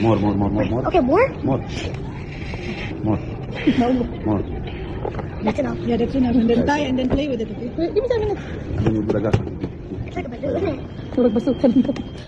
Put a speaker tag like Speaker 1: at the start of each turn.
Speaker 1: More, more, more, more, more.
Speaker 2: Okay, more?
Speaker 1: More. More. More.
Speaker 2: That's enough.
Speaker 3: Yeah, that's enough. And then tie and then play with it. Okay? Give me seven minutes.
Speaker 1: Ano yung bulaga?
Speaker 2: It's like a balloon, isn't it?
Speaker 3: Turag basukan.